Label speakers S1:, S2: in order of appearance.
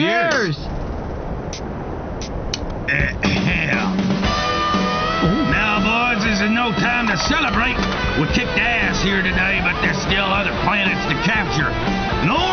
S1: Cheers!
S2: now, boys, this is no time to celebrate. We kicked ass here today, but there's still other planets to capture. No.